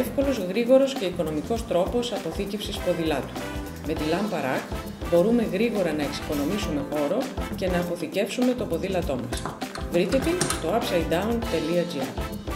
Εύκολος, γρήγορος και οικονομικός τρόπος αποθήκευσης ποδηλάτου. Με τη λαμπαράκ μπορούμε γρήγορα να εξοικονομήσουμε χώρο και να αποθηκεύσουμε το ποδήλατό μας. Βρείτε την στο upsidedown.gr